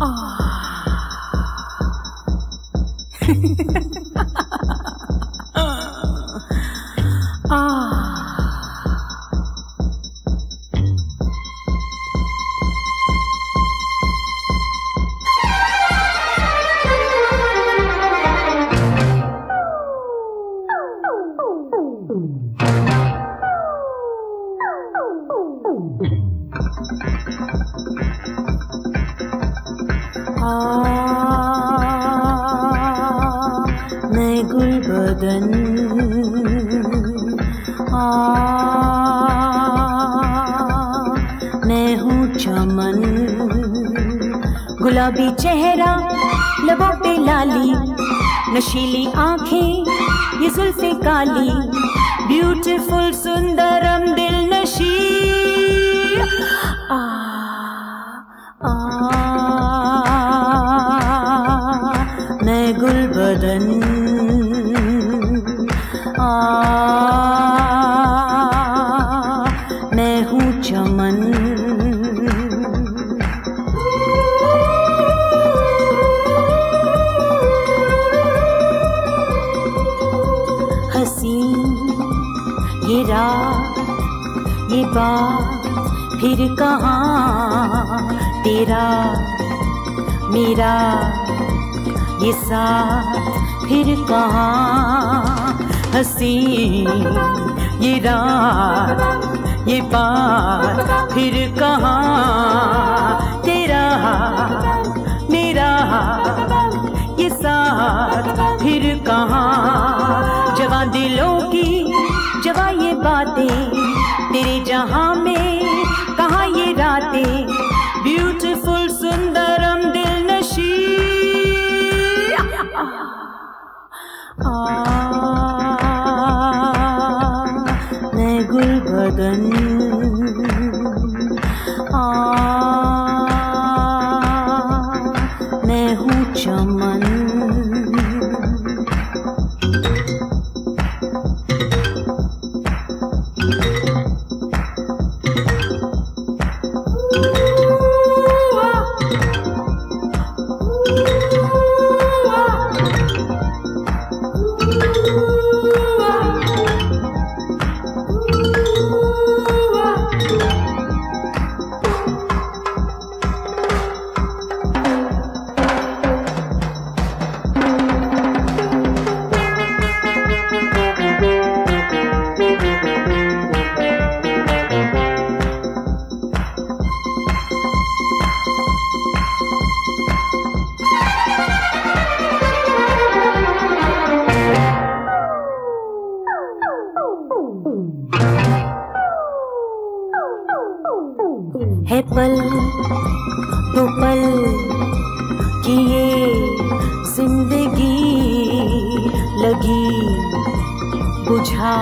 Ah. गुलाबी चेहरा लबों पे लाली नशीली आँखें ये जुल्फे काली। ब्यूटीफुल सुंदरम दिल नशी आ आ मैं गुल बदन बात फिर कहाँ, तेरा, मेरा, ये साथ फिर कहाँ, हसी, ये रात, ये बात, फिर कहाँ, तेरा, मेरा, ये साथ फिर कहाँ? जवा दिलों की जवा ये बातें तेरे जहाँ में कहा ये रातें ब्यूटीफुल सुंदरम दिल नशी मैं गुल बदन आ, मैं हूँ चमन। पल तो पल कि ये ज़िंदगी लगी। बुझा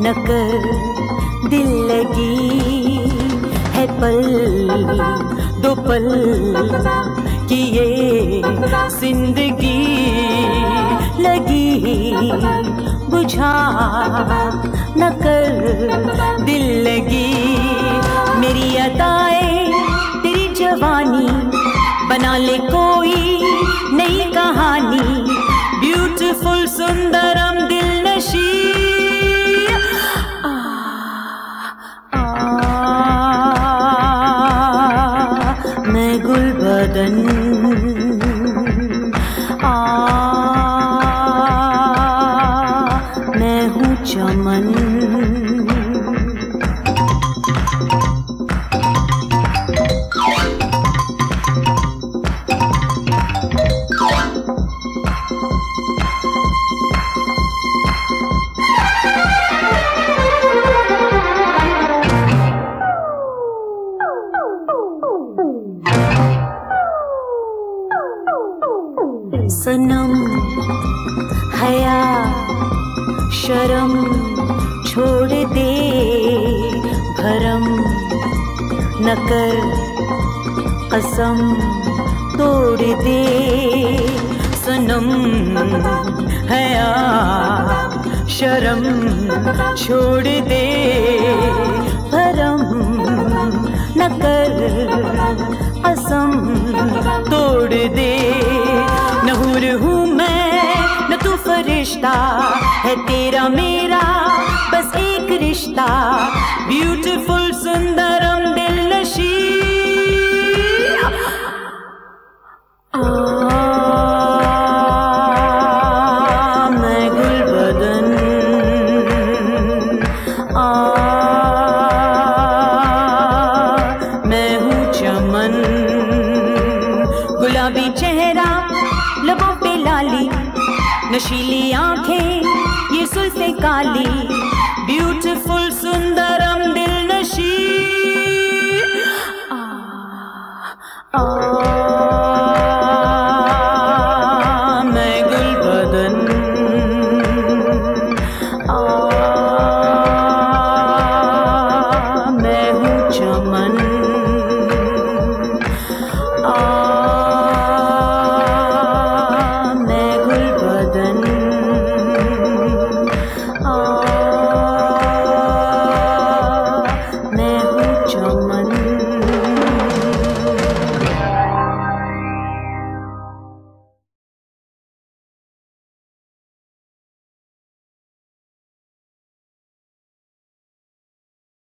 न कर दिल लगी है पल, दो पल कि ये ज़िंदगी लगी। बुझा न कर दिल लगी मेरी अदाएँ हूँ चमन सनम हया शर्म छोड़ दे, भरम न कर, कसम तोड़ दे। सनम हया शर्म छोड़ दे, भरम न कर असम तोड़ दे। नहूर हूँ फरिश्ता है तेरा मेरा बस एक रिश्ता। ब्यूटीफुल आँखें ये सुल्फे काली। ब्यूटीफुल सुंदरम दिल नशी आ, आ,